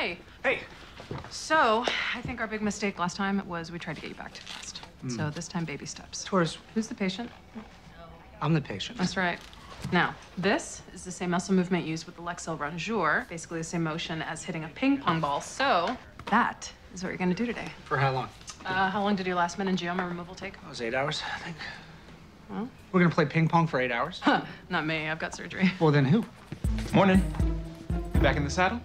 Hey. Hey. So, I think our big mistake last time was we tried to get you back too fast. Hmm. So this time, baby steps. Torres, Who's the patient? I'm the patient. That's right. Now, this is the same muscle movement used with the Leksell Rongeur, basically the same motion as hitting a ping pong ball. So, that is what you're gonna do today. For how long? Uh, how long did your last meningioma removal take? It was eight hours, I think. Well? We're gonna play ping pong for eight hours? Huh, not me. I've got surgery. Well, then who? Morning. You back in the saddle?